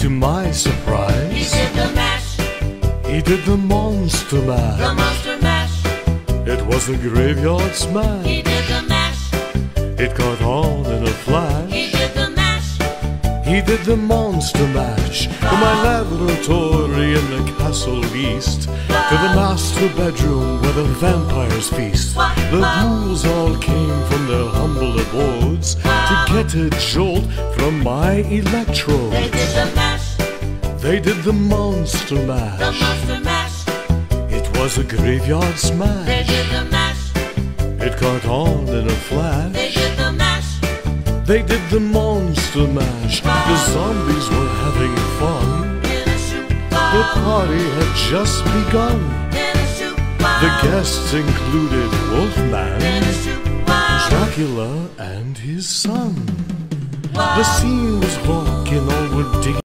to my surprise, He did the mash, he did the monster mash. the monster mash. It was a graveyard smash. He did the mash, It caught on in a flash. he did the mash. He did the monster mash from my laboratory in the castle east to the master bedroom where the vampires feast. The ghouls all came from their humble abodes to get a jolt from my They They did the monster mash. the monster mash. It was a graveyard smash. They did the mash, It caught on in a flash. they did the mash. They did the monster mash. The zombies were having fun. The party had just begun. in a shoebox, The guests included Wolfman. Dracula, and his son. The scene was rocking, all were digging.